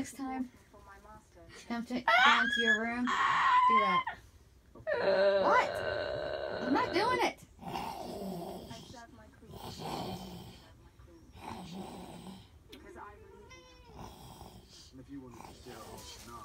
Next time, come to, down to your room. Do that. What? I'm not doing it. If you want to steal